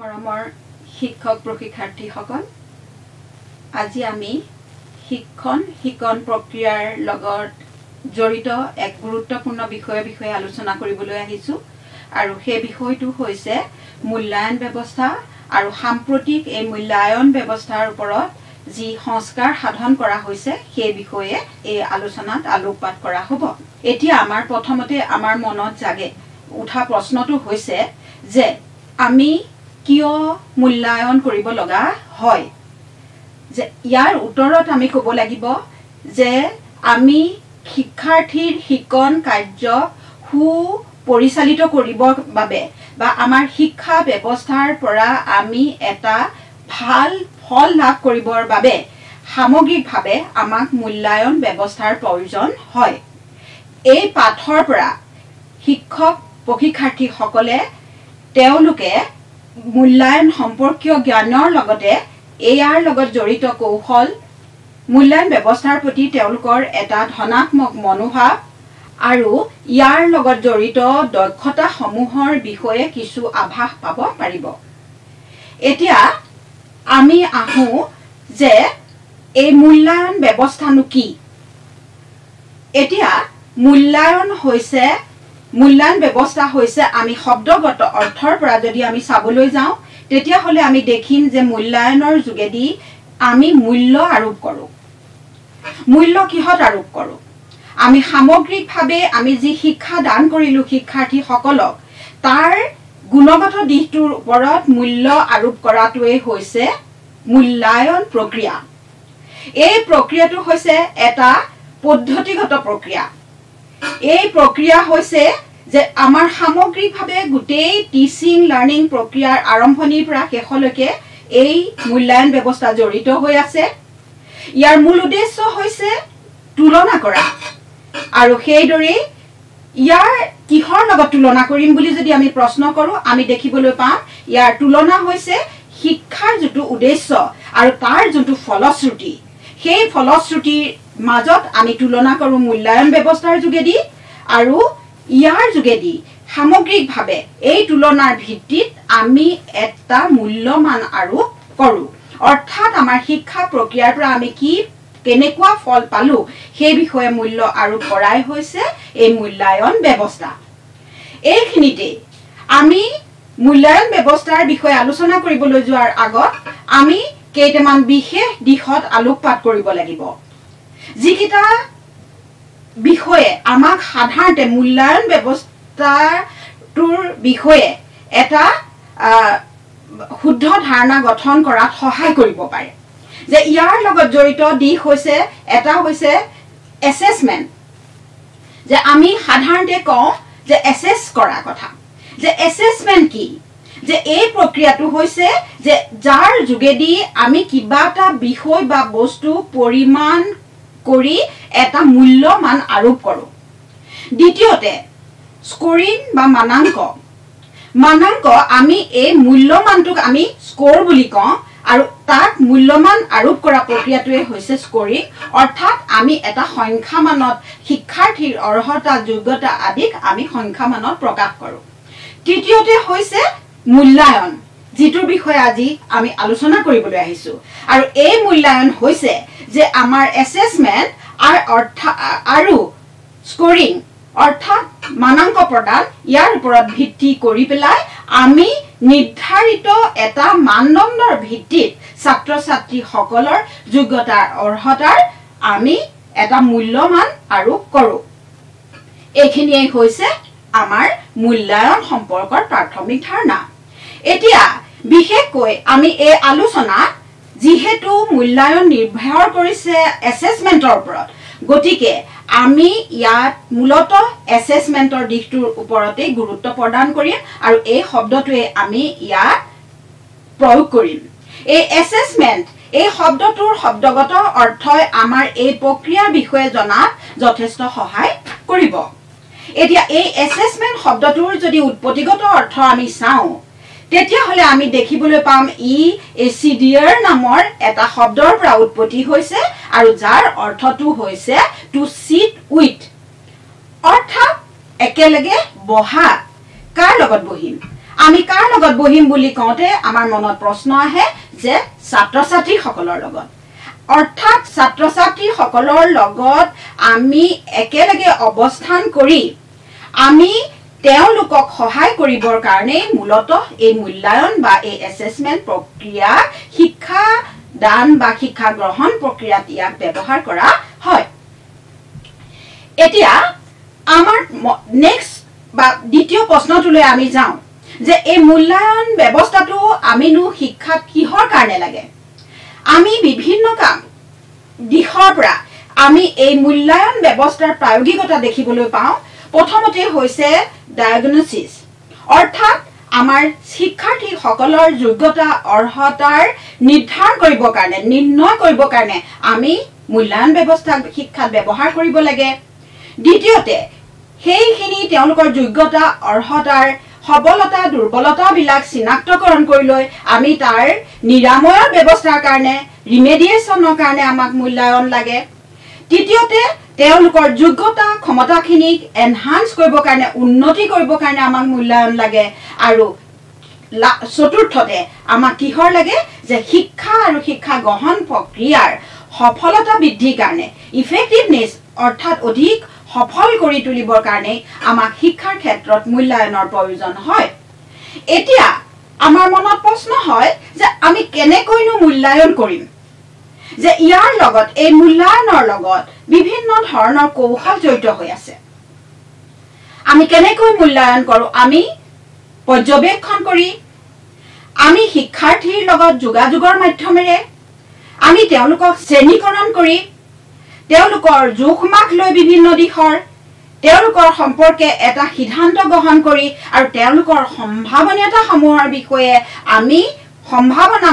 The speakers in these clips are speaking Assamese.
মৰমৰ শিক্ষক প্ৰশিক্ষাৰ্থীসকল আজি আমি শিক্ষণ শিকন প্ৰক্ৰিয়াৰ লগত জড়িত এক গুৰুত্বপূৰ্ণ বিষয়ৰ বিষয়ে আলোচনা কৰিবলৈ আহিছোঁ আৰু সেই বিষয়টো হৈছে মূল্যায়ন ব্যৱস্থা আৰু সাম্প্ৰতিক এই মূল্যায়ন ব্যৱস্থাৰ ওপৰত যি সংস্কাৰ সাধন কৰা হৈছে সেই বিষয়ে এই আলোচনাত আলোকপাত কৰা হ'ব। এতিয়া আমাৰ প্ৰথমতে আমাৰ মনত জাগে উঠা প্ৰশ্নটো হৈছে যে আমি কিয় মূল্যায়ন কৰিব লগা হয়? যে ইয়াৰ উত্তৰত আমি ক'ব লাগিব যে আমি শিক্ষাৰ্থীৰ শিকন কাৰ্য সু পৰিচালিত কৰিবৰ বাবে বা আমাৰ শিক্ষা ব্যৱস্থাৰ পৰা আমি এটা ভাল ফল লাভ কৰিবৰ বাবে সামগ্ৰিকভাৱে আমাক মূল্যায়ন ব্যৱস্থাৰ প্ৰয়োজন হয়। এই পাঠৰ পৰা শিক্ষক প্ৰশিক্ষাৰ্থীসকলে তেওঁলোকে মূল্যায়ন সম্পৰ্কীয় জ্ঞানৰ লগতে ইয়াৰ লগত জড়িত কৌশল মূল্যায়ন ব্যৱস্থাৰ প্ৰতি তেওঁলোকৰ এটা ধনাত্মক মনোভাৱ আৰু ইয়াৰ লগত জড়িত দক্ষতাসমূহৰ বিষয়ে কিছু আভাস পাব পাৰিব। এতিয়া আমি আহোঁ যে এই মূল্যায়ন ব্যৱস্থানো কি। এতিয়া মূল্যায়ন হৈছে মূল্যায়ন ব্যৱস্থা হৈছে আমি শব্দগত অৰ্থৰ পৰা যদি আমি চাবলৈ যাওঁ তেতিয়াহ'লে আমি দেখিম যে মূল্যায়নৰ যোগেদি আমি মূল্য আৰোপ কৰোঁ। মূল্য কিহত আৰোপ কৰোঁ? আমি সামগ্ৰিকভাৱে আমি যি শিক্ষা দান কৰিলোঁ শিক্ষাৰ্থীসকলক তাৰ গুণগত দিশটোৰ ওপৰত মূল্য আৰোপ কৰাটোৱেই হৈছে মূল্যায়ন প্ৰক্ৰিয়া। এই প্ৰক্ৰিয়াটো হৈছে এটা পদ্ধতিগত প্ৰক্ৰিয়া। এই প্ৰক্ৰিয়া হৈছে যে আমাৰ সামগ্ৰিকভাৱে গোটেই টিচিং লাৰ্ণিং প্ৰক্ৰিয়াৰ আৰম্ভণিৰ পৰা শেষলৈকে এই মূল্যায়ন ব্যৱস্থা জড়িত হৈ আছে। ইয়াৰ মূল উদ্দেশ্য হৈছে তুলনা কৰা। আৰু সেইদৰেই ইয়াৰ কিহৰ লগত তুলনা কৰিম বুলি যদি আমি প্ৰশ্ন কৰোঁ আমি দেখিবলৈ পাম ইয়াৰ তুলনা হৈছে শিক্ষাৰ যিটো উদ্দেশ্য আৰু তাৰ যোনটো ফলশ্ৰুতি। সেই ফলশ্ৰুতিৰ মাজত আমি তুলনা কৰোঁ মূল্যায়ন ব্যৱস্থাৰ যোগেদি আৰু ইয়াৰ যোগেদি সামগ্ৰিকভাৱে এই তুলনাৰ ভিত্তিত আমি এটা মূল্যমান আৰোপ কৰোঁ। অৰ্থাৎ আমাৰ শিক্ষা প্ৰক্ৰিয়াৰ পৰা আমি কি কেনেকুৱা ফল পালো সেই বিষয়ে মূল্য আৰোপ কৰাই হৈছে এই মূল্যায়ন ব্যৱস্থা। এইখিনিতে আমি মূল্যায়ন ব্যৱস্থাৰ বিষয়ে আলোচনা কৰিবলৈ যোৱাৰ আগত আমি কেইটামান বিশেষ দিশত আলোকপাত কৰিব লাগিব। যিকেইটা বিষয়ে আমাক সাধাৰণতে মূল্যায়ন ব্যৱস্থাটোৰ বিষয়ে এটা শুদ্ধ ধাৰণা গঠন কৰাত সহায় কৰিব পাৰে। যে ইয়াৰ লগত জড়িত দিশ হৈছে এটা হৈছে এছেচমেণ্ট যে আমি সাধাৰণতে কওঁ যে এছেচ কৰা কথা। যে এছেচমেণ্ট কি? যে এই প্ৰক্ৰিয়াটো হৈছে যে যাৰ যোগেদি আমি কিবা এটা বিষয় বা বস্তু পৰিমাণ কৰি এটা মূল্যমান আৰোপ কৰোঁ। দ্বিতীয়তে স্কৰিং বা মানাংক। মানাংক আমি এই মূল্যমানটোক আমি স্ক'ৰ বুলি কওঁ আৰু তাক মূল্যমান আৰোপ কৰা প্ৰক্ৰিয়াটোৱে হৈছে স্কৰিং অৰ্থাৎ আমি এটা সংখ্যামানত শিক্ষাৰ্থীৰ অৰ্হতা যোগ্যতা আদিক আমি সংখ্যামানত প্ৰকাশ কৰোঁ। তৃতীয়তে হৈছে মূল্যায়ন। যিটোৰ বিষয়ে আজি আমি আলোচনা কৰিবলৈ আহিছোঁ। আৰু এই মূল্যায়ন হৈছে যে আমাৰ এছেচমেণ্ট আৰু স্কৰিং অৰ্থাৎ মানাংক প্ৰদান ইয়াৰ ওপৰত ভিত্তি কৰি পেলাই আমি নিৰ্ধাৰিত এটা মানদণ্ডৰ ভিত্তিত ছাত্ৰ ছাত্ৰীসকলৰ যোগ্যতাৰ অৰ্হতাৰ আমি এটা মূল্যমান আৰোপ কৰোঁ। এইখিনিয়ে হৈছে আমাৰ মূল্যায়ন সম্পৰ্কৰ প্ৰাথমিক ধাৰণা। এতিয়া বিশেষকৈ আমি এই আলোচনাত যিহেতু মূল্যায়ন নিৰ্ভৰ কৰিছে এছেচমেণ্টৰ ওপৰত গতিকে আমি ইয়াত মূলত এছেচমেণ্টৰ দিশটোৰ ওপৰতেই গুৰুত্ব প্ৰদান কৰিম আৰু এই শব্দটোৱে আমি ইয়াত প্ৰয়োগ কৰিম। এই এছেচমেণ্ট এই শব্দটোৰ শব্দগত অৰ্থই আমাৰ এই প্ৰক্ৰিয়াৰ বিষয়ে জনাত যথেষ্ট সহায় কৰিব। এতিয়া এই এছেচমেণ্ট শব্দটোৰ যদি উৎপত্তিগত অৰ্থ আমি চাওঁ তেতিয়াহ'লে আমি দেখিবলৈ পাম ই এ চি ডিয়াৰ নামৰ এটা শব্দৰ পৰা উৎপত্তি হৈছে আৰু যাৰ অৰ্থটো হৈছে টু চিট উইথ অৰ্থাৎ একেলগে বহা। কাৰ লগত বহিম? আমি কাৰ লগত বহিম বুলি কওঁতে আমাৰ মনত প্ৰশ্ন আহে যে ছাত্ৰ ছাত্ৰীসকলৰ লগত। অৰ্থাৎ ছাত্ৰ ছাত্ৰীসকলৰ লগত আমি একেলগে অৱস্থান কৰি আমি তেওঁলোকক সহায় কৰিবৰ কাৰণেই মূলতঃ এই মূল্যায়ন বা এই এছেচমেণ্ট প্ৰক্ৰিয়া শিক্ষা দান বা শিক্ষা গ্ৰহণ প্ৰক্ৰিয়াত ইয়াক ব্যৱহাৰ কৰা হয়। এতিয়া আমাৰ নেক্সট বা দ্বিতীয় প্ৰশ্নটোলৈ আমি যাওঁ যে এই মূল্যায়ন ব্যৱস্থাটো আমিনো শিক্ষাত কিহৰ কাৰণে লাগে? আমি বিভিন্ন কাম দিশৰ পৰা আমি এই মূল্যায়ন ব্যৱস্থাৰ প্ৰায়োগিকতা দেখিবলৈ পাওঁ। প্ৰথমতে হৈছে ডায়েগনচিছ অৰ্থাৎ আমাৰ শিক্ষাৰ্থীসকলৰ যোগ্যতা অৰ্হতাৰ নিৰ্ধাৰণ কৰিবৰ কাৰণে নিৰ্ণয় কৰিবৰ কাৰণে আমি মূল্যায়ন ব্যৱস্থা শিক্ষাত ব্যৱহাৰ কৰিব লাগে। দ্বিতীয়তে সেইখিনি তেওঁলোকৰ যোগ্যতা অৰ্হতাৰ সবলতা দুৰ্বলতাবিলাক চিনাক্তকৰণ কৰি লৈ আমি তাৰ নিৰাময়ৰ ব্যৱস্থাৰ কাৰণে ৰিমেডিয়েশ্যনৰ কাৰণে আমাক মূল্যায়ন লাগে। তৃতীয়তে তেওঁলোকৰ যোগ্যতা ক্ষমতাখিনিক এনহান্স কৰিবৰ কাৰণে উন্নতি কৰিবৰ কাৰণে আমাক মূল্যায়ন লাগে। আৰু চতুৰ্থতে আমাক কিহৰ লাগে? যে শিক্ষা আৰু শিক্ষা গ্ৰহণ প্ৰক্ৰিয়াৰ সফলতা বৃদ্ধিৰ কাৰণে। ইফেক্টিভনেছ অৰ্থাৎ অধিক সফল কৰি তুলিবৰ কাৰণে আমাক শিক্ষাৰ ক্ষেত্ৰত মূল্যায়নৰ প্ৰয়োজন হয়। এতিয়া আমাৰ মনত প্ৰশ্ন হয় যে আমি কেনেকৈনো মূল্যায়ন কৰিম? যে ইয়াৰ লগত এই মূল্যায়নৰ লগত বিভিন্ন ধৰণৰ কৌশল জড়িত হৈ আছে। আমি কেনেকৈ মূল্যায়ন কৰোঁ? আমি পৰ্যবেক্ষণ কৰি আমি শিক্ষাৰ্থীৰ লগত যোগাযোগৰ মাধ্যমেৰে আমি তেওঁলোকক শ্ৰেণীকৰণ কৰি তেওঁলোকৰ জোখ মাখ লৈ বিভিন্ন দিশৰ তেওঁলোকৰ সম্পৰ্কে এটা সিদ্ধান্ত গ্ৰহণ কৰি আৰু তেওঁলোকৰ সম্ভাৱনীয়তাসমূহৰ বিষয়ে আমি সম্ভাৱনা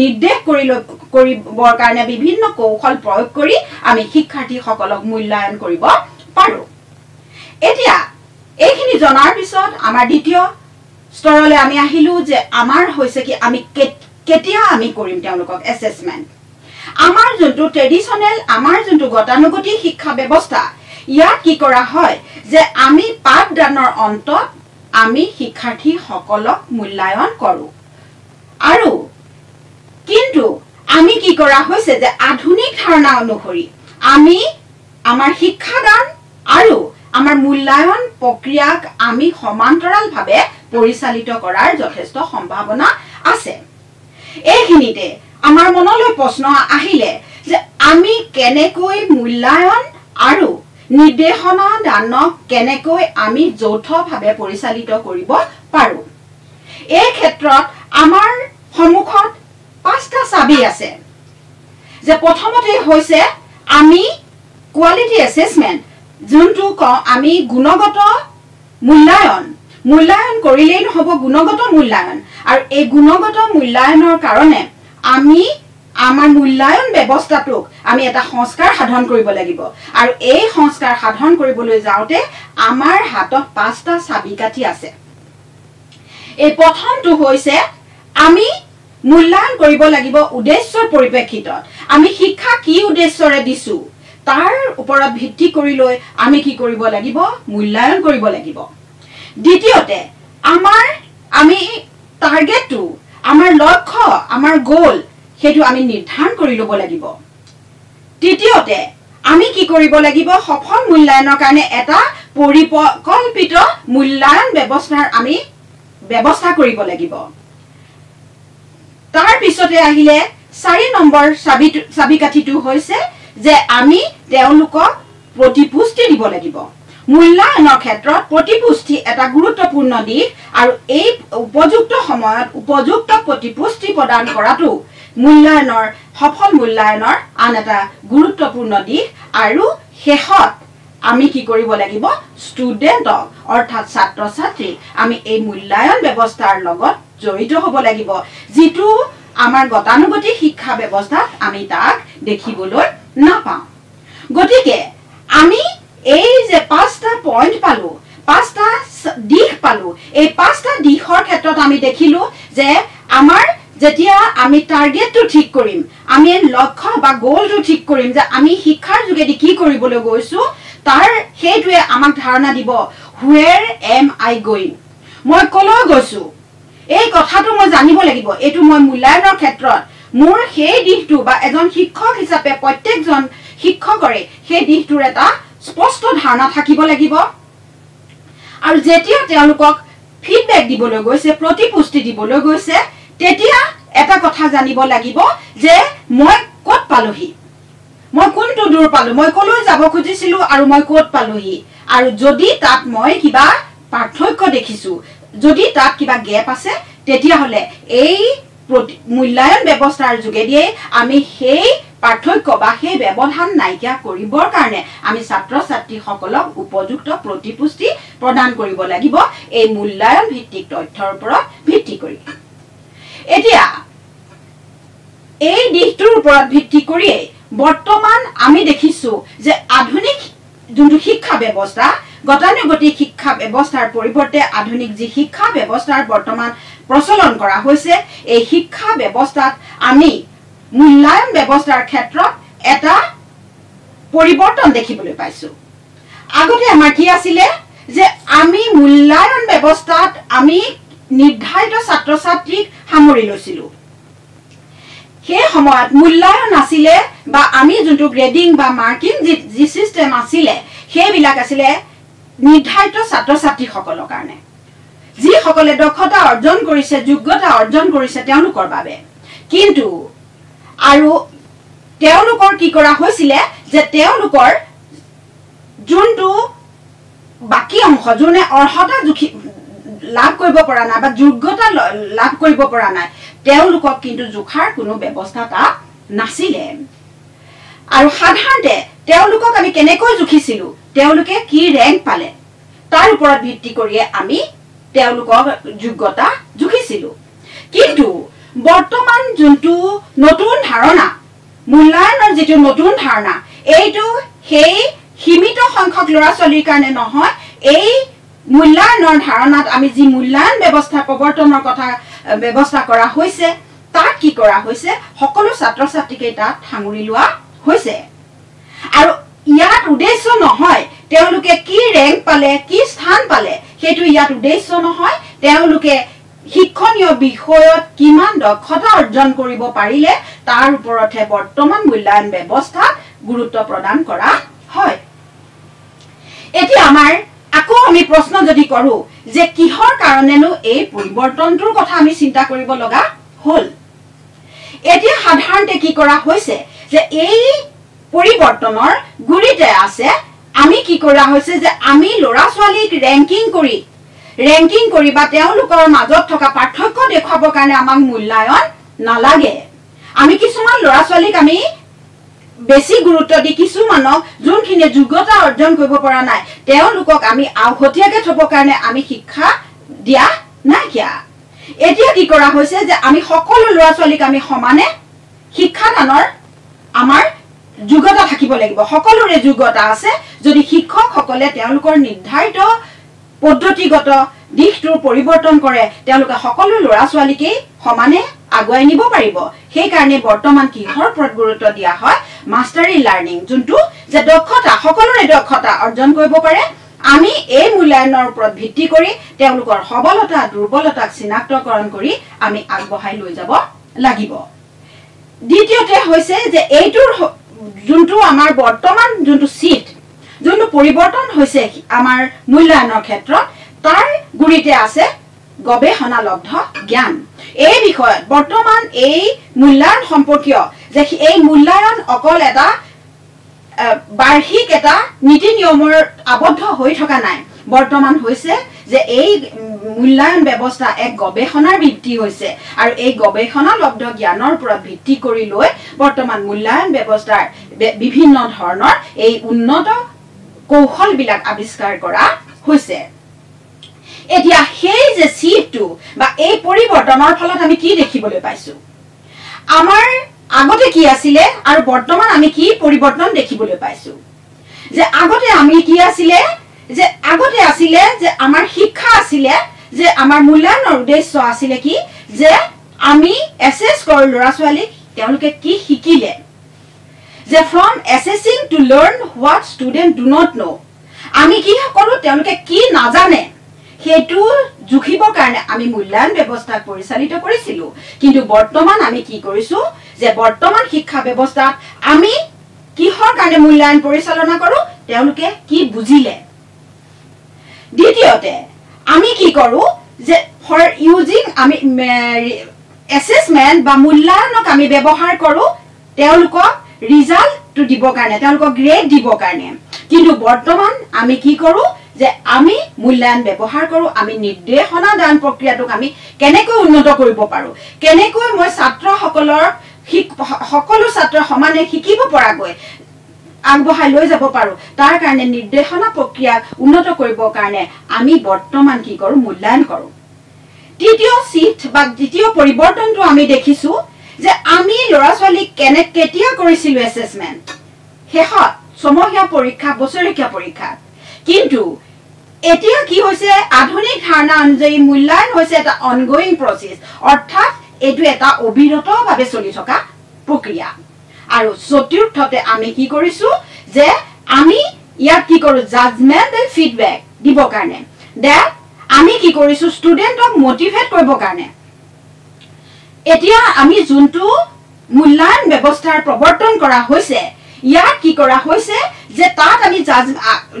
নিৰ্দেশ কৰি লৈ কৰিবৰ কাৰণে বিভিন্ন কৌশল প্ৰয়োগ কৰি আমি শিক্ষাৰ্থীসকলক মূল্যায়ন কৰিব পাৰোঁ। এতিয়া এইখিনি জনাৰ পিছত আমাৰ দ্বিতীয় স্তৰলৈ আমি আহিলোঁ যে আমাৰ হৈছে কি আমি কেতিয়া আমি কৰিম তেওঁলোকক এছেচমেণ্ট আমাৰ যোনটো ট্ৰেডিশ্যনেল আমাৰ যোনটো গতানুগতিক শিক্ষা ব্যৱস্থা ইয়াত কি কৰা হয় যে আমি পাঠদানৰ অন্তত আমি শিক্ষাৰ্থীসকলক মূল্যায়ন কৰোঁ। আৰু কিন্তু আমি কি কৰা হৈছে যে আধুনিক ধাৰণা অনুসৰি আমি আমাৰ শিক্ষাদান আৰু আমাৰ মূল্যায়ন প্ৰক্ৰিয়াক আমি সমান্তৰালভাৱে পৰিচালিত কৰাৰ যথেষ্ট সম্ভাৱনা আছে। এইখিনিতে আমাৰ মনলৈ প্ৰশ্ন আহিলে যে আমি কেনেকৈ মূল্যায়ন আৰু নিৰ্দেশনা দানক কেনেকৈ আমি যৌথভাৱে পৰিচালিত কৰিব পাৰোঁ। এই ক্ষেত্ৰত আমাৰ সন্মুখত পাঁচটা চাবি আছে। যে প্ৰথমতে হৈছে আমি কোৱালিটি এছেচমেণ্ট যোনটো কওঁ আমি গুণগত মূল্যায়ন। মূল্যায়ন কৰিলেই নহ'ব গুণগত মূল্যায়ন। আৰু এই গুণগত মূল্যায়নৰ কাৰণে আমি আমাৰ মূল্যায়ন ব্যৱস্থাটোক আমি এটা সংস্কাৰ সাধন কৰিব লাগিব। আৰু এই সংস্কাৰ সাধন কৰিবলৈ যাওঁতে আমাৰ হাতত পাঁচটা চাবি কাঠি আছে। এই প্ৰথমটো হৈছে আমি মূল্যায়ন কৰিব লাগিব উদ্দেশ্যৰ পৰিপ্ৰেক্ষিতত। আমি শিক্ষা কি উদ্দেশ্যৰে দিছো তাৰ ওপৰত ভিত্তি কৰি লৈ আমি কি কৰিব লাগিব মূল্যায়ন কৰিব লাগিব। দ্বিতীয়তে আমাৰ আমি টাৰ্গেটটো আমাৰ লক্ষ্য আমাৰ গ'ল সেইটো আমি নিৰ্ধাৰণ কৰি ল'ব লাগিব। তৃতীয়তে আমি কি কৰিব লাগিব সফল মূল্যায়নৰ কাৰণে এটা পৰিকল্পিত মূল্যায়ন ব্যৱস্থাৰ আমি ব্যৱস্থা কৰিব লাগিব। তাৰ পিছতে আহিলে চাৰি নম্বৰ চাবি চাবিকাঠিটো হৈছে যে আমি তেওঁলোকক প্ৰতিপুষ্টি দিব লাগিব। মূল্যায়নৰ ক্ষেত্ৰত প্ৰতিপুষ্টি এটা গুৰুত্বপূৰ্ণ দিশ আৰু এই উপযুক্ত সময়ত উপযুক্ত প্ৰতিপুষ্টি প্ৰদান কৰাটো মূল্যায়নৰ সফল মূল্যায়নৰ আন এটা গুৰুত্বপূৰ্ণ দিশ আৰু শেষত আমি কি কৰিব লাগিব? ষ্টুডেণ্টক অৰ্থাৎ ছাত্ৰ ছাত্ৰীক আমি এই মূল্যায়ন ব্যৱস্থাৰ লগত জড়িত হ'ব লাগিব। যিটো আমাৰ গতানুগতিক শিক্ষা ব্যৱস্থাত আমি তাক দেখিবলৈ নাপাওঁ। গতিকে আমি এই যে পাঁচটা পইণ্ট পালো পাঁচটা দিশ পালো এই পাঁচটা দিশৰ ক্ষেত্ৰত আমি দেখিলো যে আমাৰ যেতিয়া আমি টাৰ্গেটটো ঠিক কৰিম আমি লক্ষ্য বা গ'লটো ঠিক কৰিম যে আমি শিক্ষাৰ যোগেদি কি কৰিবলৈ গৈছো তাৰ সেইটোৱে আমাক ধাৰণা দিব হুৱেৰ এম আই গয়িং মই কলৈ গৈছো? এই কথাটো মই জানিব লাগিব। এইটো মই মূল্যায়নৰ ক্ষেত্ৰত। মোৰ সেই দিশটো বা এজন শিক্ষক হিচাপে প্ৰত্যেকজন শিক্ষকৰে সেই দিশটোৰ এটা স্পষ্ট ধাৰণা থাকিব লাগিব। আৰু যেতিয়া তেওঁলোকক ফিডবেক দিবলৈ গৈছে প্ৰতিপুষ্টি দিবলৈ গৈছে তেতিয়া এটা কথা জানিব লাগিব যে মই ক'ত পালোহি? মই কোনটো দূৰ পালো? মই কলৈ যাব খুজিছিলো? আৰু মই ক'ত পালোহি? আৰু যদি তাত মই কিবা পাৰ্থক্য দেখিছো যদি তাত কিবা গেপ আছে তেতিয়াহ'লে এই মূল্যায়ন ব্যৱস্থাৰ যোগেদিয়ে আমি সেই পাৰ্থক্য বা সেই ব্যৱধান নাইকিয়া কৰিবৰ কাৰণে আমি ছাত্ৰ ছাত্ৰীসকলক উপযুক্ত প্ৰতিপুষ্টি প্ৰদান কৰিব লাগিব। এই মূল্যায়ন ভিত্তিক তথ্যৰ ওপৰত ভিত্তি কৰি। এতিয়া এই দিশটোৰ ওপৰত ভিত্তি কৰিয়ে বৰ্তমান আমি দেখিছো যে আধুনিক যোনটো শিক্ষা ব্যৱস্থা গতানুগতিক শিক্ষা ব্যৱস্থাৰ পৰিৱৰ্তে আধুনিক যি শিক্ষা ব্যৱস্থাৰ বৰ্তমান প্ৰচলন কৰা হৈছে এই শিক্ষা ব্যৱস্থাত আমি মূল্যায়ন ব্যৱস্থাৰ ক্ষেত্ৰত এটা পৰিৱৰ্তন দেখিবলৈ পাইছো। আগতে আমাৰ কি আছিলে যে আমি মূল্যায়ন ব্যৱস্থাত আমি নিৰ্ধাৰিত ছাত্ৰ ছাত্ৰীক সামৰি লৈছিলো। সেই সময়ত মূল্যায়ন আছিলে বা আমি যোনটো গ্ৰেডিং বা মাৰ্কিং যি যি ছিষ্টেম আছিলে সেইবিলাক আছিলে নিৰ্ধাৰিত ছাত্ৰ ছাত্ৰীসকলৰ কাৰণে। যিসকলে দক্ষতা অৰ্জন কৰিছে যোগ্যতা অৰ্জন কৰিছে তেওঁলোকৰ বাবে। কিন্তু আৰু তেওঁলোকৰ কি কৰা হৈছিলে যে তেওঁলোকৰ যোনটো বাকী অংশ যোনে অৰ্হতা জুখি লাভ কৰিব পৰা নাই বা যোগ্যতা লাভ কৰিব পৰা নাই তেওঁলোকক কিন্তু জোখাৰ কোনো ব্যৱস্থা তাত নাছিলে। আৰু সাধাৰণতে তেওঁলোকক আমি কেনেকৈ জুখিছিলো? তেওঁলোকে কি ৰেংক পালে? তাৰ ওপৰত ভিত্তি কৰিয়ে আমি তেওঁলোকক যোগ্যতা জুখিছিলো। কিন্তু বৰ্তমান যোনটো নতুন ধাৰণা মূল্যায়নৰ যিটো নতুন ধাৰণা এইটো সেই সীমিত সংখ্যক ল'ৰা ছোৱালীৰ কাৰণে নহয় এই মূল্যায়নৰ ধাৰণাত আমি যি মূল্যায়ন ব্যৱস্থা প্ৰৱৰ্তনৰ কথা ব্যৱস্থা কৰা হৈছে তাত কি কৰা হৈছে সকলো ছাত্ৰ ছাত্ৰীকে তাত সাঙুৰি লোৱা হৈছে। আৰু ইয়াত উদ্দেশ্য নহয়। তেওঁলোকে কি ৰেংক পালে কি স্থান পালে সেইটো ইয়াত উদ্দেশ্য নহয়। তেওঁলোকে শিক্ষণীয় বিষয়ত কিমান দক্ষতা অৰ্জন কৰিব পাৰিলে তাৰ ওপৰতহে বৰ্তমান মূল্যায়ন ব্যৱস্থাত গুৰুত্ব প্ৰদান কৰা হয়। এতিয়া আমাৰ আকৌ আমি প্ৰশ্ন যদি কৰো যে কিহৰ কাৰণেনো এই পৰিৱৰ্তনটোৰ কথা আমি চিন্তা কৰিব লগা হল? এতিয়া সাধাৰণতে কি কৰা হৈছে যে এই পৰিৱৰ্তনৰ গুৰিতে আছে। আমি কি কৰা হৈছে যে আমি ল'ৰা ছোৱালীক ৰেংকিং কৰি ৰেংকিং কৰি বা তেওঁলোকৰ মাজত থকা পাৰ্থক্য দেখুৱাবৰ কাৰণে আমাক মূল্যায়ন নালাগে। আমি কিছুমান ল'ৰা ছোৱালীক আমি বেছি গুৰুত্ব দি কিছুমানক যোনখিনিয়ে যোগ্যতা অৰ্জন কৰিব পৰা নাই তেওঁলোকক আমি আওহতীয়াকে থবৰ কাৰণে আমি শিক্ষা দিয়া নাইকিয়া। এতিয়া কি কৰা হৈছে যে আমি সকলো ল'ৰা ছোৱালীক আমি সমানে শিক্ষাদানৰ আমাৰ যোগ্যতা থাকিব লাগিব। সকলোৰে যোগ্যতা আছে। যদি শিক্ষকসকলে তেওঁলোকৰ নিৰ্ধাৰিত পদ্ধতিগত দিশটোৰ পৰিৱৰ্তন কৰে তেওঁলোকে সকলো ল'ৰা ছোৱালীকেই সমানে আগুৱাই নিব পাৰিব। সেইকাৰণে বৰ্তমান কিহৰ ওপৰত গুৰুত্ব দিয়া হয়? মাষ্টাৰী লাৰ্ণিং যোনটো যে দক্ষতা সকলোৰে দক্ষতা অৰ্জন কৰিব পাৰে। আমি এই মূল্যায়নৰ ওপৰত ভিত্তি কৰি তেওঁলোকৰ সবলতা দুৰ্বলতাক চিনাক্তকৰণ কৰি আমি আগবঢ়াই লৈ যাব লাগিব। দ্বিতীয়তে হৈছে যে এইটোৰ যোনটো আমাৰ বৰ্তমান যোনটো চিট যোনটো পৰিৱৰ্তন হৈছে আমাৰ মূল্যায়নৰ ক্ষেত্ৰত তাৰ গুৰিতে আছে গৱেষণালব্ধ জ্ঞান। এই বিষয়ত বৰ্তমান এই মূল্যায়ন সম্পৰ্কীয় যে এই মূল্যায়ন অকল এটা বাৰ্ষিক এটা নীতি নিয়মৰ আবদ্ধ হৈ থকা নাই। বৰ্তমান হৈছে যে এই মূল্যায়ন ব্যৱস্থা এক গৱেষণাৰ ভিত্তি হৈছে। আৰু এই গৱেষণালব্ধ জ্ঞানৰ ওপৰত ভিত্তি কৰি লৈ বৰ্তমান মূল্যায়ন ব্যৱস্থাৰ বিভিন্ন ধৰণৰ এই উন্নত কৌশলবিলাক আৱিষ্কাৰ কৰা হৈছে। এতিয়া সেই যে চিফটো বা এই পৰিৱৰ্তনৰ ফলত আমি কি দেখিবলৈ পাইছো? আমাৰ আগতে কি আছিলে আৰু বৰ্তমান আমি কি পৰিৱৰ্তন দেখিবলৈ পাইছো? যে আগতে আমি কি আছিলে? যে আগতে আছিলে যে আমাৰ শিক্ষা আছিলে যে আমাৰ মূল্যায়নৰ উদ্দেশ্য আছিলে কি? যে আমি এছেছ কৰোঁ ল'ৰা ছোৱালীক তেওঁলোকে কি শিকিলে? যে from assessing to learn what student do not know' আমি কি কৰোঁ তেওঁলোকে কি নাজানে? সেইটো জুখিবৰ কাৰণে আমি মূল্যায়ন ব্যৱস্থাক পৰিচালিত কৰিছিলো। কিন্তু বৰ্তমান আমি কি কৰিছো? যে বৰ্তমান শিক্ষা ব্যৱস্থাত আমি কিহৰ কাৰণে মূল্যায়ন পৰিচালনা কৰো? তেওঁলোকে কি বুজিলে? দ্বিতীয়তে আমি কি কৰো যে ফৰ ইউজিং আমি এছেচমেণ্ট বা মূল্যায়নক আমি ব্যৱহাৰ কৰো তেওঁলোকক ৰিজাল্টটো দিবৰ কাৰণে তেওঁলোকক গ্ৰেড দিবৰ কাৰণে। কিন্তু বৰ্তমান আমি কি কৰো যে আমি মূল্যায়ন ব্যৱহাৰ কৰো আমি নিৰ্দেশনা দান প্ৰক্ৰিয়াটোক আমি কেনেকৈ উন্নত কৰিব পাৰো কেনেকৈ মই ছাত্ৰসকলৰ সকলো ছাত্ৰ সমানে শিকিব পৰাকৈ আগবঢ়াই লৈ যাব পাৰো। তাৰ কাৰণে নিৰ্দেশনা প্ৰক্ৰিয়া উন্নত কৰিবৰ কাৰণে আমি বৰ্তমান কি কৰো মূল্যায়ন কৰো। তৃতীয় চিট বা দ্বিতীয় পৰিৱৰ্তনটো আমি দেখিছো যে আমি ল'ৰা ছোৱালীক কেনে কেতিয়া কৰিছিলো এছেচমেণ্ট শেষত ছমহীয়া পৰীক্ষা বছৰেকীয়া পৰীক্ষা। কিন্তু এতিয়া কি হৈছে আধুনিক ধাৰণা অনুযায়ী মূল্যায়ন হৈছে এটা অনগয়িং প্ৰচেছ অৰ্থাৎ এইটো এটা অবিৰতভাৱে চলি থকা প্ৰক্ৰিয়া। আৰু চতুৰ্থতে আমি কি কৰিছো যে আমি ইয়াত কি কৰো জাজমেণ্ট এণ্ড ফিডবেক দিবৰ কাৰণে। দেট আমি কি কৰিছো ষ্টুডেণ্টক মটিভেট কৰিবৰ কাৰণে। এতিয়া আমি যোনটো মূল্যায়ন ব্যৱস্থাৰ প্ৰৱৰ্তন কৰা হৈছে ইয়াত কি কৰা হৈছে যে তাত আমি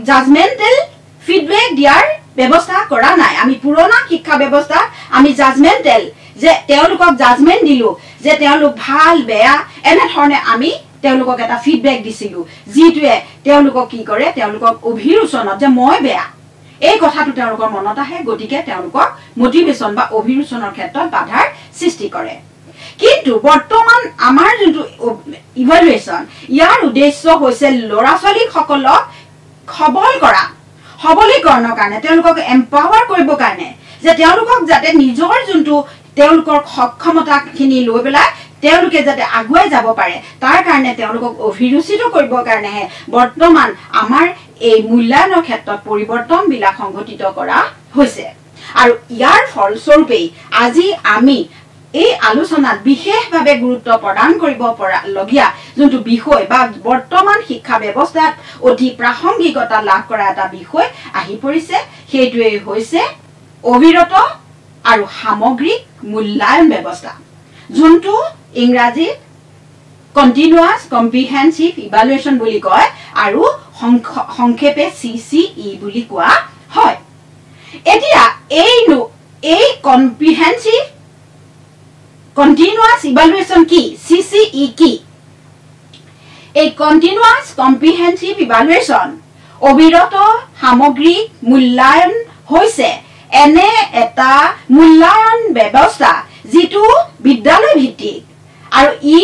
জাজমেণ্টেল ফিডবেক দিয়াৰ ব্যৱস্থা কৰা নাই। আমি পুৰণা শিক্ষা ব্যৱস্থাত আমি জাজমেণ্টেল যে তেওঁলোকক জাজমেণ্ট দিলো। যে তেওঁলোক ভাল বেয়া এনেধৰণে আমি তেওঁলোকক এটা ফিডবেক দিছিলো। যিটোৱে তেওঁলোকক কি কৰে তেওঁলোকক অভিৰোচনত যে মই বেয়া। এই কথাটো তেওঁলোকৰ মনত আহে গতিকে তেওঁলোকক মটিভেশ্যন বা অভিৰোচনৰ ক্ষেত্ৰত বাধাৰ সৃষ্টি কৰে। কিন্তু বৰ্তমান আমাৰ যোনটো ইভালুৱেশ্যন ইয়াৰ উদ্দেশ্য হৈছে ল'ৰা ছোৱালীসকলক সবল কৰা সবলীকৰণৰ কাৰণে তেওঁলোকক এম্পাৱাৰ কৰিবৰ কাৰণে যে তেওঁলোকক যাতে নিজৰ যোনটো তেওঁলোকৰ সক্ষমতাখিনি লৈ পেলাই তেওঁলোকে যাতে আগুৱাই যাব পাৰে তাৰ কাৰণে তেওঁলোকক অভিৰুচিত কৰিবৰ কাৰণেহে বৰ্তমান আমাৰ এই মূল্যায়নৰ ক্ষেত্ৰত পৰিৱৰ্তনবিলাক সংঘটিত কৰা হৈছে। আৰু ইয়াৰ ফলস্বৰূপেই আজি আমি এই আলোচনাত বিশেষভাৱে গুৰুত্ব প্ৰদান কৰিব পৰালগীয়া যোনটো বিষয় বা বৰ্তমান শিক্ষা ব্যৱস্থাত অতি প্ৰাসংগিকতা লাভ কৰা এটা বিষয় আহি পৰিছে সেইটোৱেই হৈছে অবিৰত আৰু সামগ্ৰিক মূল্যায়ন ব্যৱস্থা যোনটো ইংৰাজীত কণ্টিনিউৱাছ কম্প্ৰিহেনচিভ ইভালুৱেশ্যন বুলি কয় আৰু সংক্ষেপে চি চি ই বুলি কোৱা হয়। এতিয়া এই এই কম্প্ৰিহেনচিভ কণ্টিনিউৱাছ ইভালুৱেশ্যন কি চি চি ই কি? এই কণ্টিনিউৱাছ কম্প্ৰিহেনচিভ ইভালুৱেশ্যন অবিৰত সামগ্ৰিক মূল্যায়ন হৈছে এনে এটা মূল্যায়ন ব্যৱস্থা যিটো বিদ্যালয় ভিত্তিক আৰু ই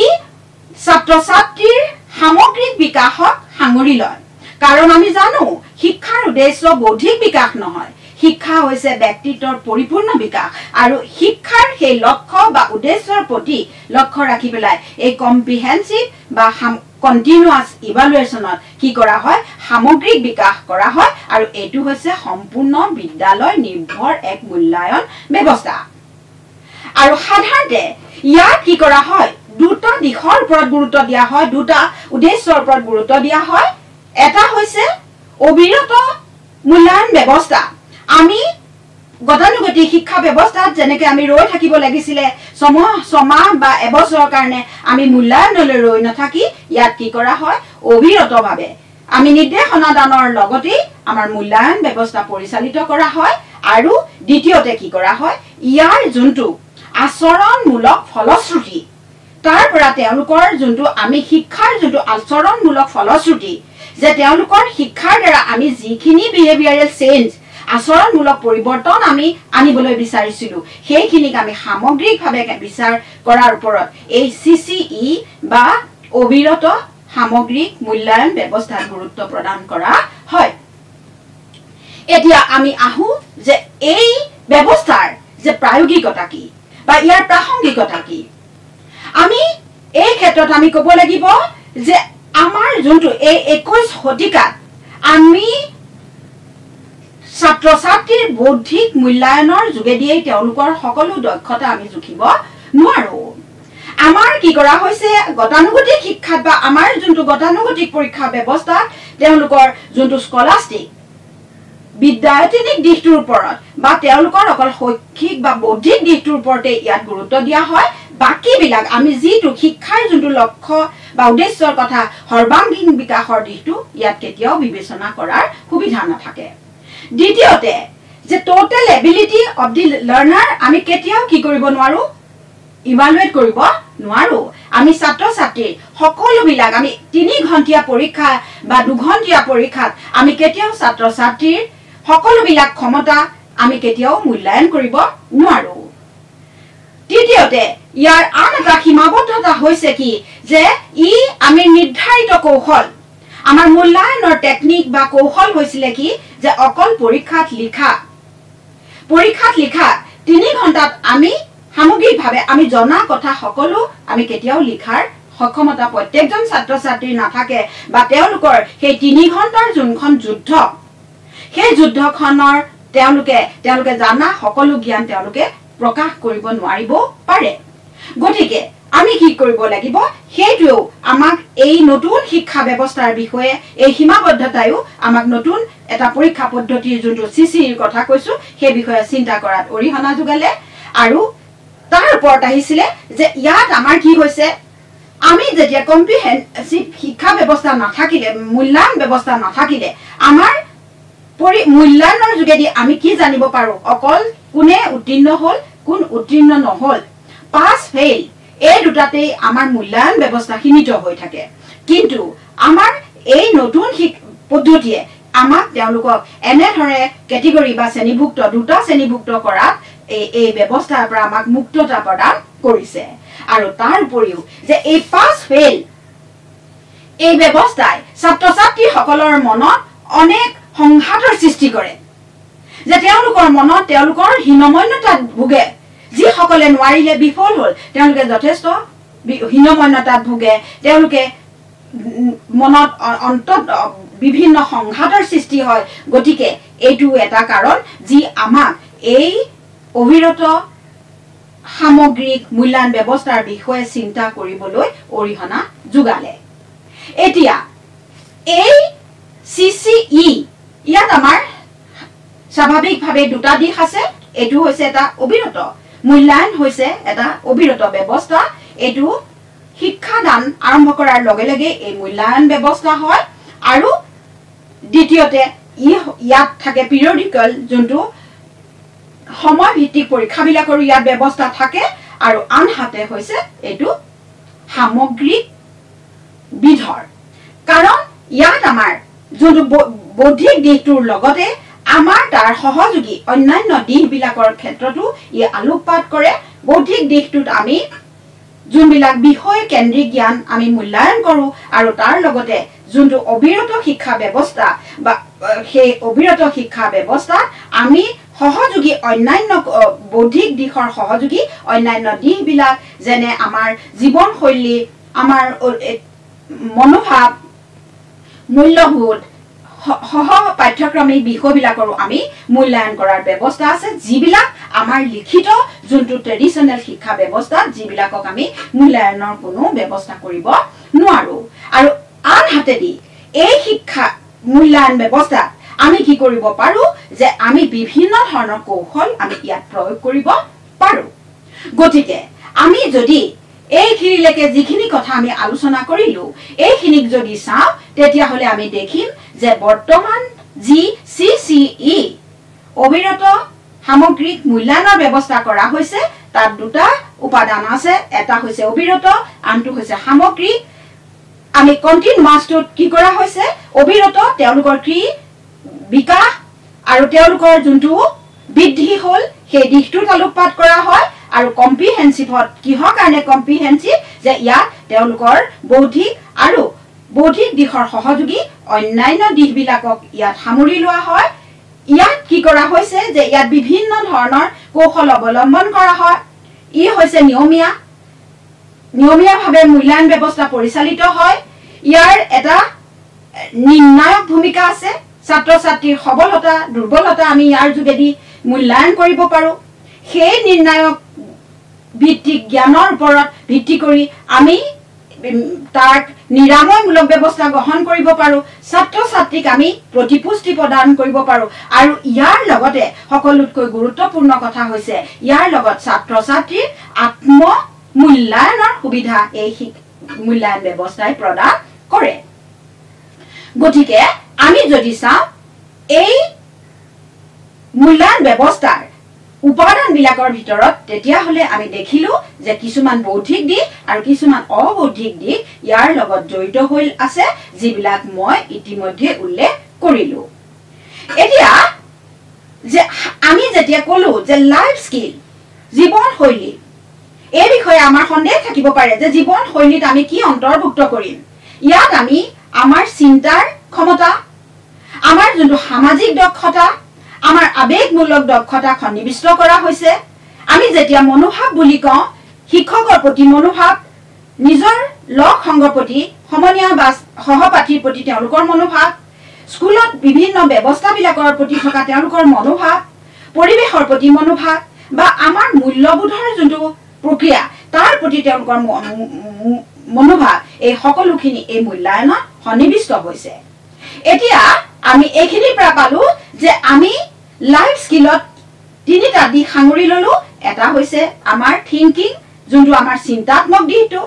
ছাত্ৰ ছাত্ৰীৰ সামগ্ৰিক বিকাশক সাঙুৰি লয়। কাৰণ আমি জানো শিক্ষাৰ উদ্দেশ্য বৌদ্ধিক বিকাশ নহয়। শিক্ষা হৈছে ব্যক্তিত্বৰ পৰিপূৰ্ণ বিকাশ আৰু শিক্ষাৰ সেই লক্ষ্য বা উদ্দেশ্যৰ প্ৰতি লক্ষ্য ৰাখি পেলাই এই কম্প্ৰিহেনচিভ বা কণ্টিনিউৱাছ ইভালুৱেশ্যনত কি কৰা হয়? সামগ্ৰিক বিকাশ কৰা হয় আৰু এইটো হৈছে সম্পূৰ্ণ বিদ্যালয় নিৰ্ভৰ এক মূল্যায়ন ব্যৱস্থা। আৰু সাধাৰণতে ইয়াত কি কৰা হয়? দুটা দিশৰ ওপৰত গুৰুত্ব দিয়া হয় দুটা উদ্দেশ্যৰ ওপৰত গুৰুত্ব দিয়া হয়। এটা হৈছে অবিৰত মূল্যায়ন ব্যৱস্থা। আমি গতানুগতিক শিক্ষা ব্যৱস্থাত যেনেকে আমি ৰৈ থাকিব লাগিছিলে ছমাহ ছমাহ বা এবছৰৰ কাৰণে আমি মূল্যায়নলৈ ৰৈ নাথাকি ইয়াত কি কৰা হয়? অবিৰতভাৱে আমি নিৰ্দেশনা দানৰ লগতেই আমাৰ মূল্যায়ন ব্যৱস্থা পৰিচালিত কৰা হয় আৰু দ্বিতীয়তে কি কৰা হয়? ইয়াৰ যোনটো আচৰণমূলক ফলশ্ৰুতি তাৰ পৰা তেওঁলোকৰ যোনটো আমি শিক্ষাৰ যোনটো আচৰণমূলক ফলশ্ৰুতি যে তেওঁলোকৰ শিক্ষাৰ দ্বাৰা আমি যিখিনি বিহেভিয়াৰেল চেঞ্জ আচৰণমূলক পৰিৱৰ্তন আমি আনিবলৈ বিচাৰিছিলো। সেইখিনিক আমি সামগ্ৰিকভাৱে বিচাৰ কৰাৰ ওপৰত এই চি চি ই বা অবিৰত সামগ্ৰিক মূল্যায়ন ব্যৱস্থাত গুৰুত্ব প্ৰদান কৰা হয়। এতিয়া আমি আহো যে এই ব্যৱস্থাৰ যে প্ৰায়োগিকতা কি বা ইয়াৰ প্ৰাসংগিকতা কি। আমি এই ক্ষেত্ৰত আমি ক'ব লাগিব যে আমাৰ যোনটো এই একৈশ শতিকাত আমি ছাত্ৰ ছাত্ৰীৰ বৌদ্ধিক মূল্যায়নৰ যোগেদিয়েই তেওঁলোকৰ সকলো দক্ষতা আমি জুখিব নোৱাৰো। আমাৰ কি কৰা হৈছে? গতানুগতিক শিক্ষাত বা আমাৰ যোনটো গতানুগতিক পৰীক্ষা ব্যৱস্থাত তেওঁলোকৰ যোনটো স্কলাষ্টিক বিদ্যায়তনিক দিশটোৰ ওপৰত বা তেওঁলোকৰ অকল শৈক্ষিক বা বৌদ্ধিক দিশটোৰ ওপৰতে ইয়াত গুৰুত্ব দিয়া হয় বাকীবিলাক আমি যিটো শিক্ষাৰ যোনটো লক্ষ্য বা উদ্দেশ্যৰ কথা সৰ্বাংগীন বিকাশৰ দিশটো ইয়াত কেতিয়াও বিবেচনা কৰাৰ সুবিধা নাথাকে। দ্বিতীয়তে যে total ability of the learner আমি কেতিয়াও কি কৰিব নোৱাৰো? ইভালুৱেট কৰিব নোৱাৰো। আমি ছাত্ৰ ছাত্ৰীৰ সকলোবিলাক আমি তিনি ঘণ্টীয়া পৰীক্ষা বা দুঘণ্টীয়া পৰীক্ষাত আমি কেতিয়াও ছাত্ৰ ছাত্ৰীৰ সকলোবিলাক ক্ষমতা আমি কেতিয়াও মূল্যায়ন কৰিব নোৱাৰো। তৃতীয়তে ইয়াৰ আন এটা সীমাবদ্ধতা হৈছে কি? যে ই আমি নিৰ্ধাৰিত কৌশল আমাৰ মূল্যায়নৰ টেকনিক বা কৌশল হৈছিলে কি যে অকল পৰীক্ষাত লিখা। পৰীক্ষাত লিখা তিনি ঘণ্টাত আমি সামগ্ৰিকভাৱে আমি জনা কথা সকলো আমি কেতিয়াও লিখাৰ সক্ষমতা প্ৰত্যেকজন ছাত্ৰ ছাত্ৰীৰ নাথাকে বা তেওঁলোকৰ সেই তিনি ঘণ্টাৰ যোনখন যুদ্ধ সেই যুদ্ধখনৰ তেওঁলোকে তেওঁলোকে জানা সকলো জ্ঞান তেওঁলোকে প্ৰকাশ কৰিব নোৱাৰিব পাৰে। গতিকে আমি কি কৰিব লাগিব? সেইটোৱেও আমাক এই নতুন শিক্ষা ব্যৱস্থাৰ বিষয়ে এই সীমাবদ্ধতায়ো আমাক নতুন এটা পৰীক্ষা পদ্ধতিৰ যোনটো চি চিৰ কথা কৈছো সেই বিষয়ে চিন্তা কৰাত অৰিহণা যোগালে। আৰু তাৰ ওপৰত আহিছিলে যে ইয়াত আমাৰ কি হৈছে? আমি যেতিয়া কম্প্ৰিহেনচিভ শিক্ষা ব্যৱস্থা নাথাকিলে মূল্যায়ন ব্যৱস্থা নাথাকিলে আমাৰ পৰি মূল্যায়নৰ যোগেদি আমি কি জানিব পাৰো? অকল কোনে উত্তীৰ্ণ হল কোন উত্তীৰ্ণ নহল? পাছ ফেইল এই দুটাতেই আমাৰ মূল্যায়ন ব্যৱস্থা সীমিত হৈ থাকে। কিন্তু আমাৰ এই নতুন পদ্ধতিয়ে আমাক তেওঁলোকক এনেধৰণে কেটেগৰী বা শ্ৰেণীভুক্ত দুটা শ্ৰেণীভুক্ত কৰাত এই এই ব্যৱস্থাৰ পৰা আমাক মুক্ততা প্ৰদান কৰিছে। আৰু তাৰ উপৰিও যে এই পাছ ফেইল এই ব্যৱস্থাই ছাত্ৰ ছাত্ৰীসকলৰ মনত অনেক সংঘাতৰ সৃষ্টি কৰে। যে তেওঁলোকৰ মনত তেওঁলোকৰ হীনমন্যতাত ভোগে। যিসকলে নোৱাৰিলে বিফল হ'ল তেওঁলোকে যথেষ্ট হীনমন্যতাত ভোগে। তেওঁলোকে মনত অন্তত বিভিন্ন সংঘাতৰ সৃষ্টি হয়। গতিকে এইটো এটা কাৰণ যি আমাক এই অবিৰত সামগ্ৰিক মূল্যায়ন ব্যৱস্থাৰ বিষয়ে চিন্তা কৰিবলৈ অৰিহণা যোগালে। এতিয়া এই চি চি ই ইয়াত আমাৰ স্বাভাৱিকভাৱে দুটা দিশ আছে। এইটো হৈছে এটা অবিৰত। মূল্যায়ন হৈছে এটা অবিৰত ব্যৱস্থা। এইটো শিক্ষাদান আৰম্ভ কৰাৰ লগে লগে এই মূল্যায়ন ব্যৱস্থা হয়। আৰু দ্বিতীয়তে ই ইয়াত থাকে পিৰিয়ডিকেল যোনটো সময় ভিত্তিক পৰীক্ষাবিলাকৰো ইয়াত ব্যৱস্থা থাকে। আৰু আনহাতে হৈছে এইটো সামগ্ৰিক বিধৰ। কাৰণ ইয়াত আমাৰ যোনটো বৌদ্ধিক দিশটোৰ লগতে আমাৰ তাৰ সহযোগী অন্যান্য দিশবিলাকৰ ক্ষেত্ৰতো ই আলোকপাত কৰে। বৌদ্ধিক দিশটোত আমি যোনবিলাক বিষয় কেন্দ্ৰিক জ্ঞান আমি মূল্যায়ন কৰো আৰু তাৰ লগতে যোনটো অবিৰত শিক্ষা ব্যৱস্থা বা সেই অবিৰত শিক্ষা ব্যৱস্থাত আমি সহযোগী অন্যান্য বৌদ্ধিক দিশৰ সহযোগী অন্যান্য দিশবিলাক যেনে আমাৰ জীৱনশৈলী আমাৰ মনোভাৱ মূল্যবোধ সহ পাঠ্যক্ৰমিক বিষয়বিলাকৰো আমি মূল্যায়ন কৰাৰ ব্যৱস্থা আছে যিবিলাক আমাৰ লিখিত যোনটো ট্ৰেডিশ্যনেল শিক্ষা ব্যৱস্থা যিবিলাকক আমি মূল্যায়নৰ কোনো ব্যৱস্থা কৰিব নোৱাৰো। আৰু আনহাতেদি এই শিক্ষা মূল্যায়ন ব্যৱস্থাত আমি কি কৰিব পাৰো যে আমি বিভিন্ন ধৰণৰ কৌশল আমি ইয়াত প্ৰয়োগ কৰিব পাৰো। গতিকে আমি যদি এইখিনিলৈকে যিখিনি কথা আমি আলোচনা কৰিলো এইখিনিক যদি চাওঁ তেতিয়াহ'লে আমি দেখিম যে বৰ্তমান যি চি চি ই অবিৰত সামগ্ৰিক মূল্যায়নৰ ব্যৱস্থা কৰা হৈছে তাত দুটা উপাদান আছে। এটা হৈছে অবিৰত আনটো হৈছে সামগ্ৰিক আমি কণ্টিন কি কৰা হৈছে? অবিৰত তেওঁলোকৰ কি বিকাশ আৰু তেওঁলোকৰ যোনটো বৃদ্ধি হ'ল সেই দিশটোত আলোকপাত কৰা হয়। আৰু কম্প্ৰিহেনচিভত কিহৰ কাৰণে কম্প্ৰিহেনচিভ যে ইয়াত তেওঁলোকৰ বৌদ্ধিক আৰু বৌদ্ধিক দিশৰ সহযোগী অন্যান্য দিশবিলাকক ইয়াত সামৰি লোৱা হয়। ইয়াত কি কৰা হৈছে? যে ইয়াত বিভিন্ন ধৰণৰ কৌশল অৱলম্বন কৰা হয়। ই হৈছে নিয়মীয়া। নিয়মীয়াভাৱে মূল্যায়ন ব্যৱস্থা পৰিচালিত হয়। ইয়াৰ এটা নিৰ্ণায়ক ভূমিকা আছে। ছাত্ৰ ছাত্ৰীৰ সবলতা দুৰ্বলতা আমি ইয়াৰ যোগেদি মূল্যায়ন কৰিব পাৰো। সেই নিৰ্ণায়ক ভিত্তিক জ্ঞানৰ ওপৰত ভিত্তি কৰি আমি তাক নিৰাময়মূলক ব্যৱস্থা গ্ৰহণ কৰিব পাৰোঁ। ছাত্ৰ ছাত্ৰীক আমি প্ৰতিপুষ্টি প্ৰদান কৰিব পাৰোঁ। আৰু ইয়াৰ লগতে সকলোতকৈ গুৰুত্বপূৰ্ণ কথা হৈছে ইয়াৰ লগত ছাত্ৰ ছাত্ৰীৰ আত্ম মূল্যায়নৰ সুবিধা এই মূল্যায়ন ব্যৱস্থাই প্ৰদান কৰে। গতিকে আমি যদি চাওঁ এই মূল্যায়ন ব্যৱস্থাৰ উপাদানবিলাকৰ ভিতৰত তেতিয়াহ'লে আমি দেখিলো যে কিছুমান বৌদ্ধিক দিশ আৰু কিছুমান অবৌদ্ধিক দিশ ইয়াৰ লগত জড়িত হৈ আছে যিবিলাক মই ইতিমধ্যে উল্লেখ কৰিলো। এতিয়া যে আমি যেতিয়া কলো যে লাইফ স্কিল জীৱনশৈলী এই বিষয়ে আমাৰ সন্দেহ থাকিব পাৰে যে জীৱনশৈলীত আমি কি অন্তৰ্ভুক্ত কৰিম। ইয়াত আমি আমাৰ চিন্তাৰ ক্ষমতা আমাৰ যোনটো সামাজিক দক্ষতা আমাৰ আৱেগমূলক দক্ষতা সন্নিৱিষ্ট কৰা হৈছে। আমি যেতিয়া মনোভাৱ বুলি কওঁ শিক্ষকৰ প্ৰতি মনোভাৱ নিজৰ লগ সংগৰ প্ৰতি সমনীয়া বা সহপাঠীৰ প্ৰতি তেওঁলোকৰ মনোভাৱ স্কুলত বিভিন্ন ব্যৱস্থাবিলাকৰ প্ৰতি থকা তেওঁলোকৰ মনোভাৱ পৰিৱেশৰ প্ৰতি মনোভাৱ বা আমাৰ মূল্যবোধৰ যোনটো প্ৰক্ৰিয়া তাৰ প্ৰতি তেওঁলোকৰ মনোভাৱ এই সকলোখিনি এই মূল্যায়নত সন্নিৱিষ্ট হৈছে। এতিয়া আমি এইখিনিৰ পৰা পালো যে আমি লাইফ স্কিলত তিনিটা দিশ সাঙুৰি ললো। এটা হৈছে আমাৰ থিংকিং যোনটো আমাৰ চিন্তাত্মক দিশটো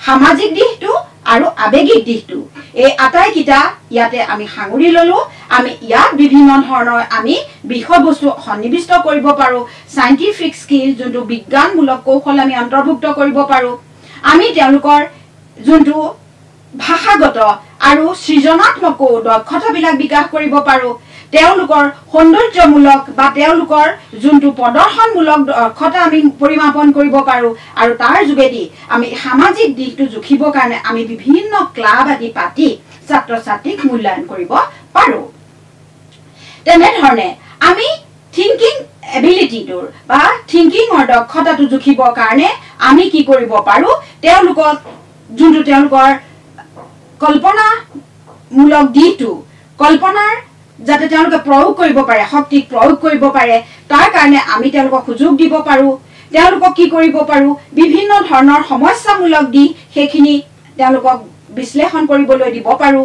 সামাজিক দিশটো আৰু আৱেগিক দিশটো। এই আটাইকেইটা ইয়াতে আমি সাঙুৰি ললো। আমি ইয়াত বিভিন্ন ধৰণৰ আমি বিষয়বস্তু সন্নিৱিষ্ট কৰিব পাৰো। চাইণ্টিফিক স্কিল যোনটো বিজ্ঞানমূলক কৌশল আমি অন্তৰ্ভুক্ত কৰিব পাৰো। আমি তেওঁলোকৰ যোনটো ভাষাগত আৰু সৃজনাত্মকো দক্ষতাবিলাক বিকাশ কৰিব পাৰো। তেওঁলোকৰ সৌন্দৰ্যমূলক বা তেওঁলোকৰ যোনটো প্ৰদৰ্শনমূলক দক্ষতা আমি পৰিমাপন কৰিব পাৰো আৰু তাৰ যোগেদি আমি সামাজিক দিশটো জুখিবৰ কাৰণে আমি বিভিন্ন ক্লাব আদি পাতি ছাত্ৰ ছাত্ৰীক মূল্যায়ন কৰিব পাৰো। তেনেধৰণে আমি থিংকিং এবিলিটিটোৰ বা থিংকিঙৰ দক্ষতাটো জুখিবৰ কাৰণে আমি কি কৰিব পাৰো? তেওঁলোকক যোনটো তেওঁলোকৰ কল্পনামূলক দিশটো কল্পনাৰ যাতে তেওঁলোকে প্ৰয়োগ কৰিব পাৰে শক্তিক প্ৰয়োগ কৰিব পাৰে তাৰ কাৰণে আমি তেওঁলোকক সুযোগ দিব পাৰো। তেওঁলোকক কি কৰিব পাৰো? বিভিন্ন ধৰণৰ সমস্যামূলক দিশ সেইখিনি তেওঁলোকক বিশ্লেষণ কৰিবলৈ দিব পাৰো।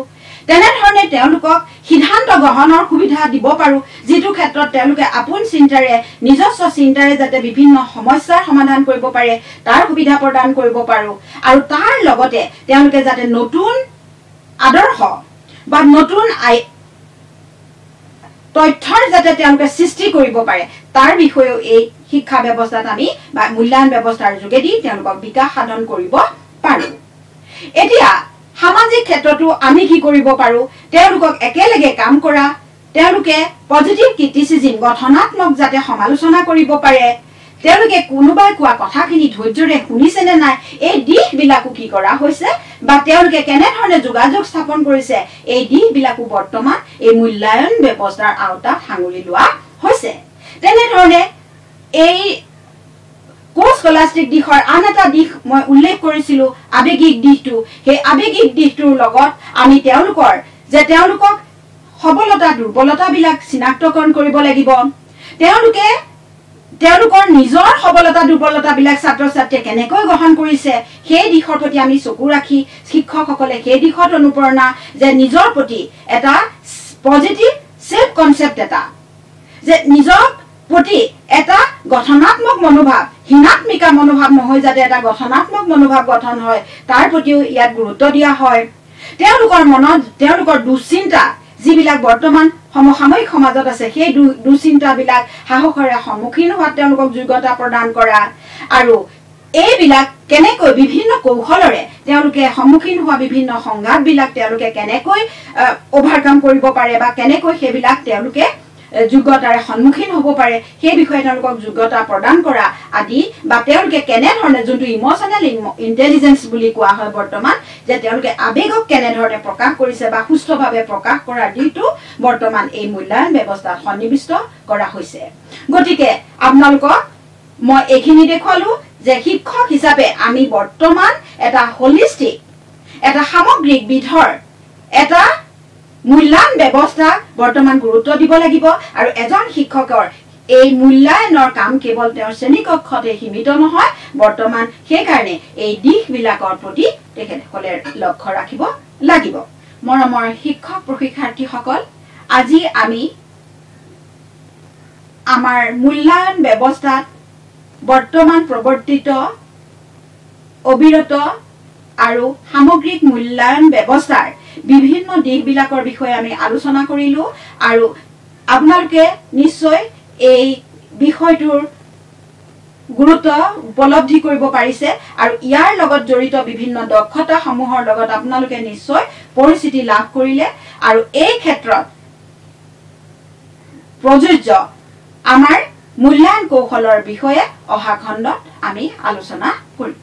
তেনেধৰণে তেওঁলোকক সিদ্ধান্ত গ্ৰহণৰ সুবিধা দিব পাৰো যিটো ক্ষেত্ৰত তেওঁলোকে আপোন চিন্তাৰে নিজস্ব চিন্তাৰে যাতে বিভিন্ন সমস্যাৰ সমাধান কৰিব পাৰে তাৰ সুবিধা প্ৰদান কৰিব পাৰো। আৰু তাৰ লগতে তেওঁলোকে যাতে নতুন আদৰ্শ বা নতুন আই তথ্যৰ যাতে তেওঁলোকে সৃষ্টি কৰিব পাৰে তাৰ বিষয়েও এই শিক্ষা ব্যৱস্থাত আমি বা মূল্যায়ন ব্যৱস্থাৰ যোগেদি তেওঁলোকক বিকাশ সাধন কৰিব পাৰো। এতিয়া সামাজিক ক্ষেত্ৰতো আমি কি কৰিব পাৰো? তেওঁলোকক একেলগে কাম কৰা তেওঁলোকে পজিটিভ ক্ৰিটিচিজিম গঠনাত্মক যাতে সমালোচনা কৰিব পাৰে তেওঁলোকে কোনোবাই কোৱা কথাখিনি ধৈৰ্যৰে শুনিছে নে নাই এই দিশবিলাকো কি কৰা হৈছে? বা তেওঁলোকে কেনেধৰণে যোগাযোগ স্থাপন কৰিছে এই দিশবিলাকো বৰ্তমান এই মূল্যায়ন ব্যৱস্থাৰ আওতাত সাঙুৰি লোৱা হৈছে। তেনেধৰণে এই কোচ স্কলাষ্টিক দিশৰ আন এটা দিশ মই উল্লেখ কৰিছিলো আৱেগিক দিশটো। সেই আৱেগিক দিশটোৰ লগত আমি তেওঁলোকৰ যে তেওঁলোকক সবলতা দুৰ্বলতাবিলাক চিনাক্তকৰণ কৰিব লাগিব। তেওঁলোকে তেওঁলোকৰ নিজৰ সবলতা দুৰ্বলতাবিলাক ছাত্ৰ ছাত্ৰীয়ে কেনেকৈ গ্ৰহণ কৰিছে সেই দিশৰ প্ৰতি আমি চকু ৰাখি শিক্ষকসকলে সেই দিশত অনুপ্ৰেৰণা যে নিজৰ প্ৰতি এটা পজিটিভ চেল্ফ কনচেপ্ট এটা যে নিজক প্ৰতি এটা গঠনাত্মক মনোভাৱ হীনাত্মিকা মনোভাৱ নহয় যাতে এটা গঠনাত্মক মনোভাৱ গঠন হয় তাৰ প্ৰতিও ইয়াত গুৰুত্ব দিয়া হয়। তেওঁলোকৰ মনত তেওঁলোকৰ দুশ্চিন্তা যিবিলাক বৰ্তমান সমসাময়িক সমাজত আছে সেই দুশ্চিন্তাবিলাক সাহসেৰে সন্মুখীন হোৱাত তেওঁলোকক যোগ্যতা প্ৰদান কৰা আৰু এইবিলাক কেনেকৈ বিভিন্ন কৌশলৰে তেওঁলোকে সন্মুখীন হোৱা বিভিন্ন সংঘাতবিলাক তেওঁলোকে কেনেকৈ অভাৰকাম কৰিব পাৰে বা কেনেকৈ সেইবিলাক তেওঁলোকে যোগ্যতাৰে সন্মুখীন হ'ব পাৰে সেই বিষয়ে তেওঁলোকক যোগ্যতা প্ৰদান কৰা আদি বা তেওঁলোকে কেনেধৰণে যোনটো ইমচনেল ইণ্টেলিজেঞ্চ বুলি কোৱা হয় বৰ্তমান যে তেওঁলোকে আৱেগক কেনেধৰণে প্ৰকাশ কৰিছে বা সুস্থভাৱে প্ৰকাশ কৰাৰ দিশটো বৰ্তমান এই মূল্যায়ন ব্যৱস্থাত সন্নিৱিষ্ট কৰা হৈছে। গতিকে আপোনালোকক মই এইখিনি দেখুৱালো যে শিক্ষক হিচাপে আমি বৰ্তমান এটা হলিষ্টিক এটা সামগ্ৰিক বিধৰ এটা মূল্যায়ন ব্যৱস্থা বৰ্তমান গুৰুত্ব দিব লাগিব আৰু এজন শিক্ষকৰ এই মূল্যায়নৰ কাম কেৱল তেওঁৰ শ্ৰেণীকক্ষতে সীমিত নহয় বৰ্তমান সেইকাৰণে এই দিশবিলাকৰ প্ৰতি তেখেতসকলে লক্ষ্য ৰাখিব লাগিব। মৰমৰ শিক্ষক প্ৰশিক্ষাৰ্থীসকল আজি আমি আমাৰ মূল্যায়ন ব্যৱস্থাত বৰ্তমান প্ৰৱৰ্তিত অবিৰত আৰু সামগ্ৰিক মূল্যায়ন ব্যৱস্থাৰ বিভিন্ন দিশবিলাকৰ বিষয়ে আমি আলোচনা কৰিলো আৰু আপোনালোকে নিশ্চয় এই বিষয়টোৰ গুৰুত্ব উপলব্ধি কৰিব পাৰিছে আৰু ইয়াৰ লগত জড়িত বিভিন্ন দক্ষতাসমূহৰ লগত আপোনালোকে নিশ্চয় পৰিচিতি লাভ কৰিলে আৰু এই ক্ষেত্ৰত প্ৰযোজ্য আমাৰ মূল্যায়ন কৌশলৰ বিষয়ে অহা খণ্ডত আমি আলোচনা কৰিম।